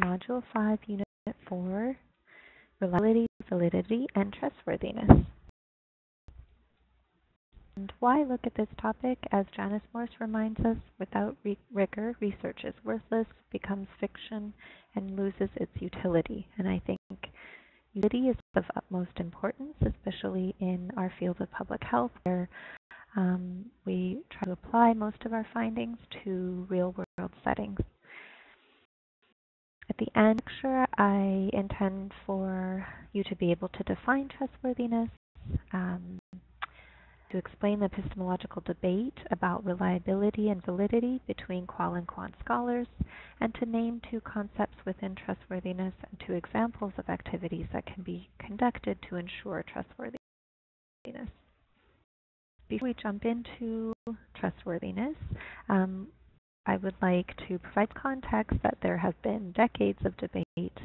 Module 5, Unit 4, Reliability, Validity, and Trustworthiness. And why look at this topic? As Janice Morse reminds us, without re rigor, research is worthless, becomes fiction, and loses its utility. And I think utility is of utmost importance, especially in our field of public health, where um, we try to apply most of our findings to real world settings. At the end lecture, I intend for you to be able to define trustworthiness, um, to explain the epistemological debate about reliability and validity between qual and quant scholars, and to name two concepts within trustworthiness and two examples of activities that can be conducted to ensure trustworthiness. Before we jump into trustworthiness, um, I would like to provide context that there have been decades of debate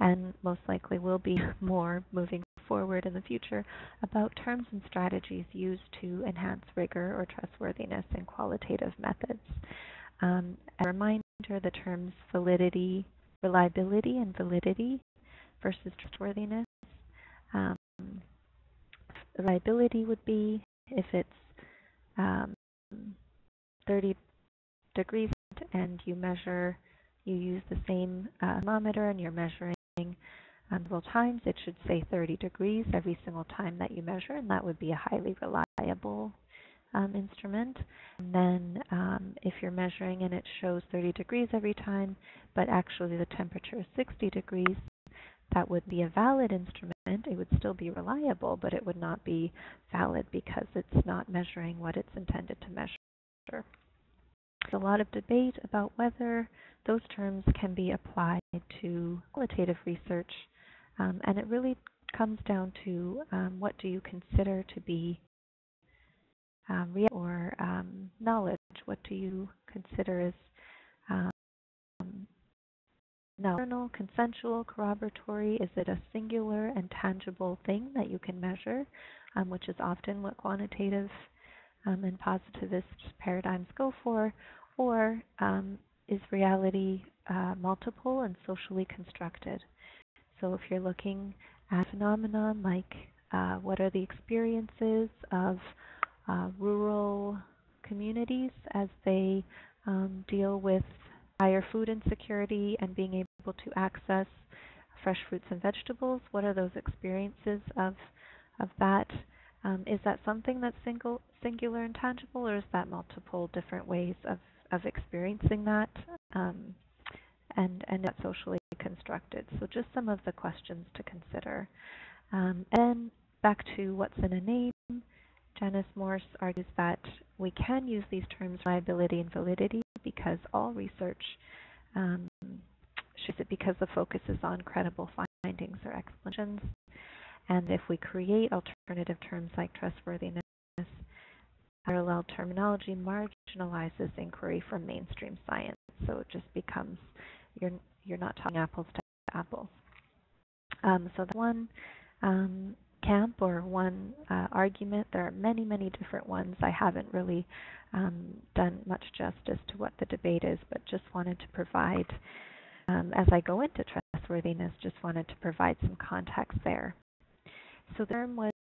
and most likely will be more moving forward in the future about terms and strategies used to enhance rigor or trustworthiness in qualitative methods. Um, a reminder, the terms validity, reliability, and validity versus trustworthiness. Um, reliability would be if it's um, 30 degrees and you measure, you use the same uh, thermometer and you're measuring multiple times, it should say 30 degrees every single time that you measure, and that would be a highly reliable um, instrument. And then um, if you're measuring and it shows 30 degrees every time, but actually the temperature is 60 degrees, that would be a valid instrument. It would still be reliable, but it would not be valid because it's not measuring what it's intended to measure. There's a lot of debate about whether those terms can be applied to qualitative research um, and it really comes down to um, what do you consider to be um, real or um, knowledge? What do you consider as um, external, consensual, corroboratory? Is it a singular and tangible thing that you can measure, um, which is often what quantitative and positivist paradigms go for? Or is reality uh, multiple and socially constructed? So if you're looking at a phenomenon like uh, what are the experiences of uh, rural communities as they um, deal with higher food insecurity and being able to access fresh fruits and vegetables, what are those experiences of? Um, is that something that's single, singular and tangible, or is that multiple different ways of, of experiencing that? Um, and, and not socially constructed. So just some of the questions to consider. Um, and back to what's in a name, Janice Morse argues that we can use these terms reliability and validity because all research um, shows it because the focus is on credible findings or explanations. And if we create alternative terms like trustworthiness, parallel terminology marginalizes inquiry from mainstream science. So it just becomes you're you're not talking apples to apples. Um, so the one um, camp or one uh, argument, there are many, many different ones. I haven't really um, done much justice to what the debate is, but just wanted to provide, um, as I go into trustworthiness, just wanted to provide some context there. So the term was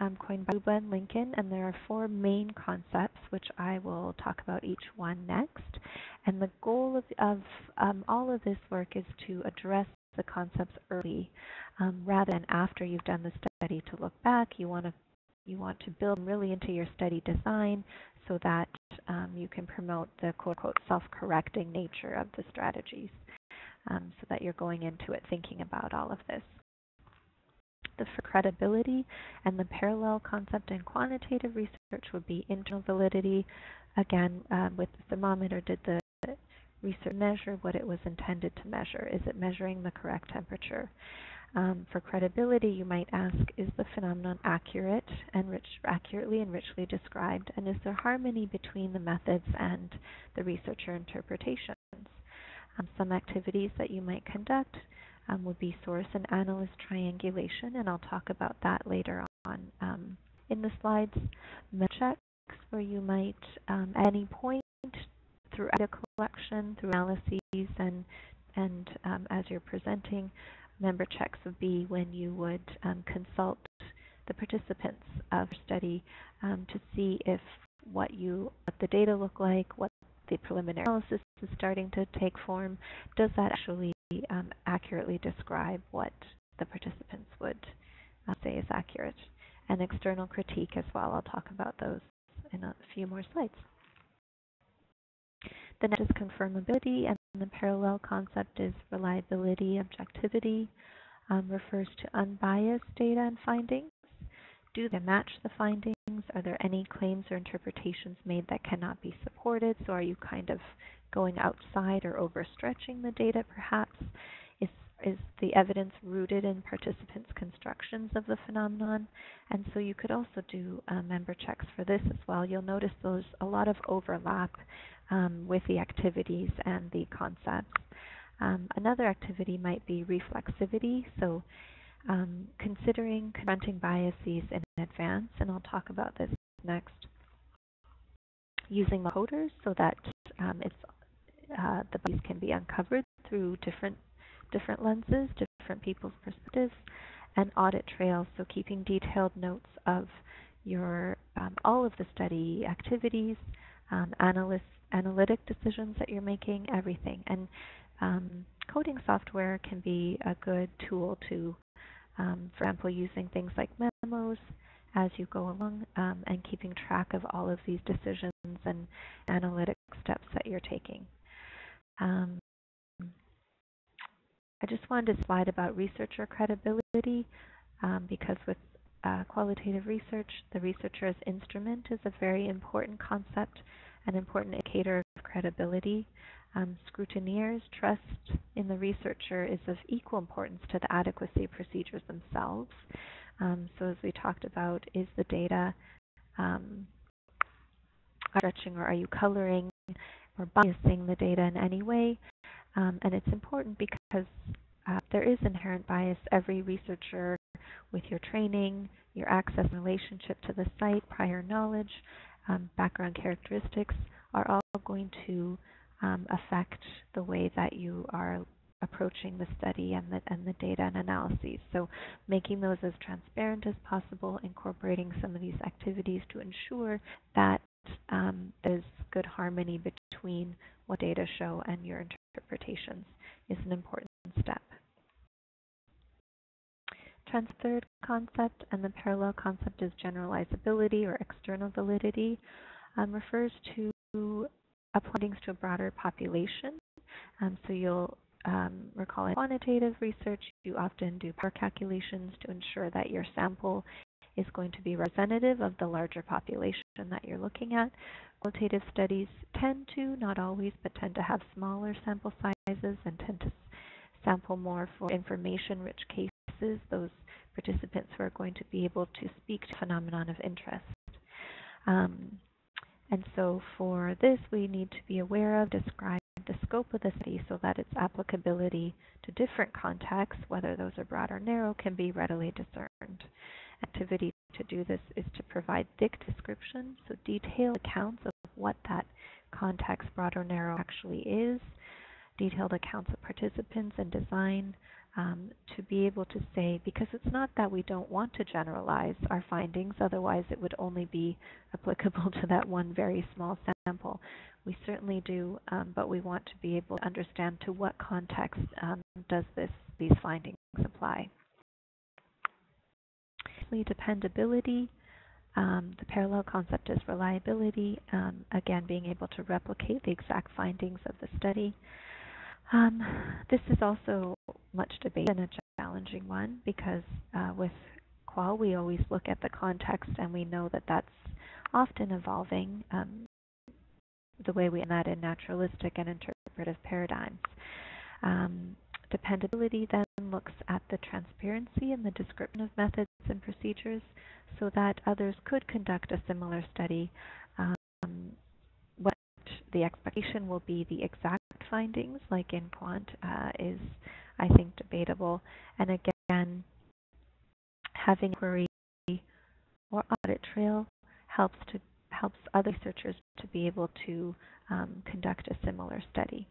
um, coined by Guba and Lincoln, and there are four main concepts, which I will talk about each one next. And the goal of, of um, all of this work is to address the concepts early, um, rather than after you've done the study to look back. You want to you want to build really into your study design so that um, you can promote the quote unquote self-correcting nature of the strategies, um, so that you're going into it thinking about all of this the credibility and the parallel concept in quantitative research would be internal validity. Again, um, with the thermometer, did the research measure what it was intended to measure? Is it measuring the correct temperature? Um, for credibility, you might ask, is the phenomenon accurate and rich, accurately and richly described? And is there harmony between the methods and the researcher interpretations? Um, some activities that you might conduct um, would be source and analyst triangulation, and I'll talk about that later on um, in the slides. Member checks, where you might um, at any point through data collection, through analyses, and and um, as you're presenting, member checks would be when you would um, consult the participants of study um, to see if what you what the data look like, what the preliminary analysis is starting to take form, does that actually um, accurately describe what the participants would uh, say is accurate? And external critique as well. I'll talk about those in a few more slides. The next is confirmability, and the parallel concept is reliability, objectivity, um, refers to unbiased data and findings. Do they match the findings? Are there any claims or interpretations made that cannot be supported? So are you kind of going outside or overstretching the data perhaps? Is, is the evidence rooted in participants' constructions of the phenomenon? And so you could also do uh, member checks for this as well. You'll notice there's a lot of overlap um, with the activities and the concepts. Um, another activity might be reflexivity, so um, considering confronting biases in advance, and I'll talk about this next. Using coders so that um, it's uh, the bias can be uncovered through different different lenses, different people's perspectives, and audit trails. So keeping detailed notes of your um, all of the study activities, um, analyst, analytic decisions that you're making, everything. And um, coding software can be a good tool to, um, for example, using things like memos as you go along um, and keeping track of all of these decisions and analytic steps that you're taking. Um, I just wanted to slide about researcher credibility um, because with uh, qualitative research, the researcher's instrument is a very important concept, an important indicator of credibility. Um, scrutineers' trust in the researcher is of equal importance to the adequacy procedures themselves. Um, so as we talked about, is the data um, stretching or are you coloring or biasing the data in any way? Um, and it's important because uh, there is inherent bias. Every researcher with your training, your access and relationship to the site, prior knowledge, um, background characteristics are all going to um, affect the way that you are approaching the study and the, and the data and analyses. So making those as transparent as possible, incorporating some of these activities to ensure that um, there's good harmony between what data show and your interpretations is an important step. Trans third concept and the parallel concept is generalizability or external validity um, refers to applying to a broader population. Um, so you'll um, recall in quantitative research, you often do power calculations to ensure that your sample is going to be representative of the larger population that you're looking at. Qualitative studies tend to, not always, but tend to have smaller sample sizes and tend to sample more for information-rich cases, those participants who are going to be able to speak to phenomenon of interest. Um, and so for this, we need to be aware of, describe the scope of the study so that its applicability to different contexts, whether those are broad or narrow, can be readily discerned. Activity to do this is to provide thick description, so detailed accounts of what that context, broad or narrow, actually is, detailed accounts of participants and design, um, to be able to say, because it's not that we don't want to generalize our findings, otherwise it would only be applicable to that one very small sample. We certainly do, um, but we want to be able to understand to what context um, does this these findings apply. Dependability. Um, the parallel concept is reliability, um, again being able to replicate the exact findings of the study. Um, this is also much debate and a challenging one because uh, with qual we always look at the context and we know that that's often evolving um, the way we in that in naturalistic and interpretive paradigms. Um, dependability then looks at the transparency and the description of methods and procedures so that others could conduct a similar study. The expectation will be the exact findings, like in quant, uh, is, I think, debatable. And again, having query or audit trail helps to helps other researchers to be able to um, conduct a similar study.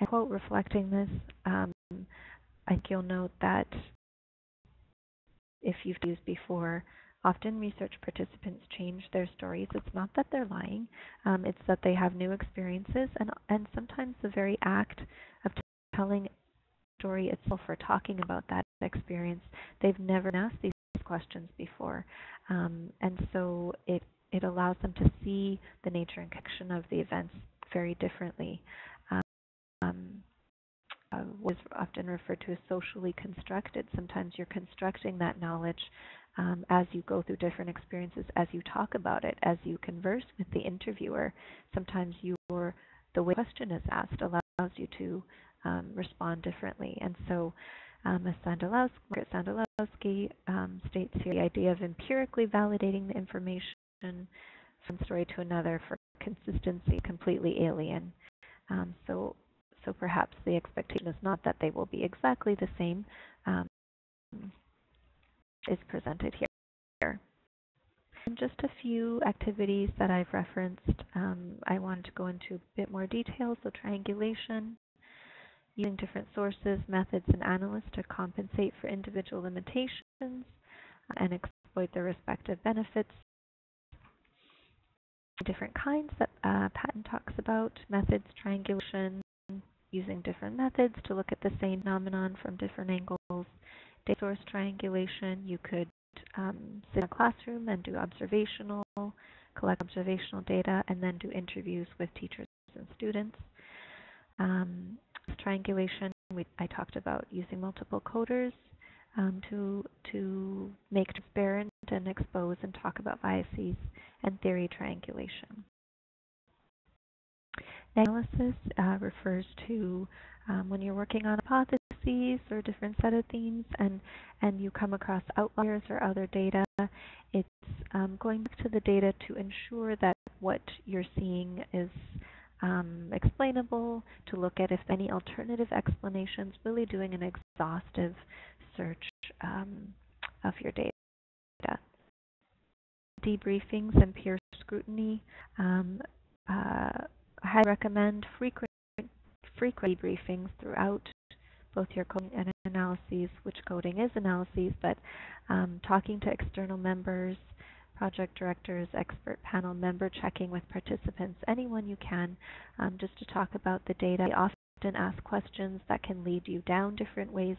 And quote reflecting this, um, I think you'll note that if you've used before, often research participants change their stories. It's not that they're lying, um, it's that they have new experiences, and, and sometimes the very act of telling a story itself or talking about that experience, they've never asked these questions before. Um, and so it, it allows them to see the nature and connection of the events very differently. Um, uh, was often referred to as socially constructed. Sometimes you're constructing that knowledge um, as you go through different experiences, as you talk about it, as you converse with the interviewer. Sometimes your the way the question is asked allows you to um, respond differently. And so, um, Sandelowski, Margaret Sandelowski um, states here, the idea of empirically validating the information from story to another for consistency completely alien. Um, so so perhaps the expectation is not that they will be exactly the same, um, is presented here. And just a few activities that I've referenced. Um, I wanted to go into a bit more detail. So triangulation, using different sources, methods, and analysts to compensate for individual limitations and exploit their respective benefits. Different kinds that uh, Patton talks about, methods, triangulation, using different methods to look at the same phenomenon from different angles. Data source triangulation, you could um, sit in a classroom and do observational, collect observational data, and then do interviews with teachers and students. Um, triangulation, we, I talked about using multiple coders um, to to make transparent and expose and talk about biases and theory triangulation. Analysis uh, refers to um, when you're working on hypotheses or different set of themes and, and you come across outliers or other data, it's um, going back to the data to ensure that what you're seeing is um, explainable, to look at if any alternative explanations, really doing an exhaustive search um, of your data. Debriefings and peer scrutiny. Um, uh, I recommend frequent frequent debriefings throughout both your coding and analyses, which coding is analyses, but um, talking to external members, project directors, expert panel member, checking with participants, anyone you can, um, just to talk about the data. They often ask questions that can lead you down different ways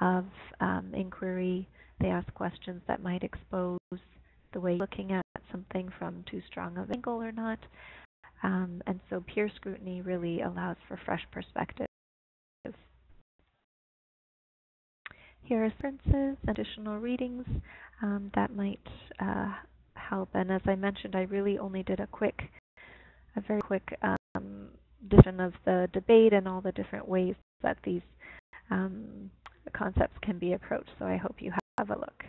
of um, inquiry. They ask questions that might expose the way you're looking at something from too strong of an angle or not. Um, and so peer scrutiny really allows for fresh perspectives. Here are references, additional readings um, that might uh, help. And as I mentioned, I really only did a quick, a very quick um, of the debate and all the different ways that these um, concepts can be approached. So I hope you have a look.